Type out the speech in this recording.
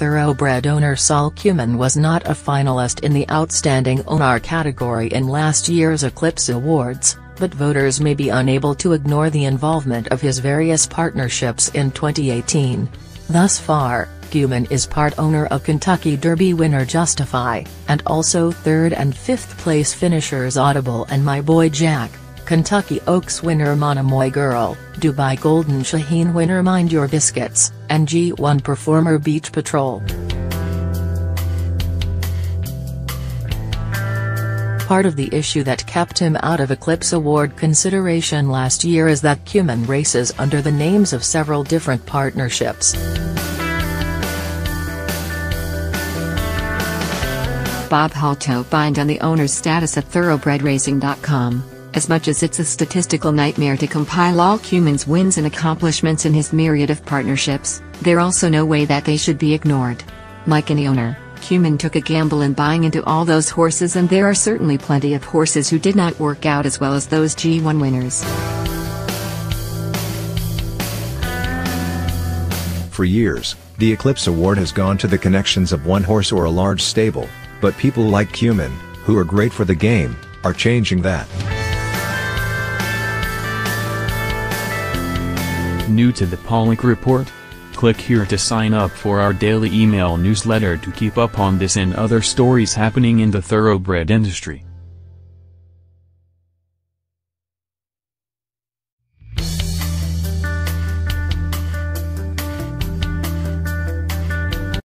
Thoroughbred owner Sol Kumin was not a finalist in the Outstanding Owner category in last year's Eclipse Awards, but voters may be unable to ignore the involvement of his various partnerships in 2018. Thus far, Kumin is part owner of Kentucky Derby winner Justify, and also third and fifth place finishers Audible and My Boy Jack. Kentucky Oaks winner Monomoy Girl, Dubai Golden Shaheen winner Mind Your Biscuits, and G1 performer Beach Patrol. Part of the issue that kept him out of Eclipse Award consideration last year is that Kumin races under the names of several different partnerships. Bob Ehalt opined on the owner's status at thoroughbredracing.com. As much as it's a statistical nightmare to compile all Kumin's wins and accomplishments in his myriad of partnerships, there also no way that they should be ignored. Mike any owner, Kumin took a gamble in buying into all those horses and there are certainly plenty of horses who did not work out as well as those G1 winners. For years, the Eclipse Award has gone to the connections of one horse or a large stable, but people like Kumin, who are great for the game, are changing that. New to the Paulick Report? Click here to sign up for our daily email newsletter to keep up on this and other stories happening in the thoroughbred industry.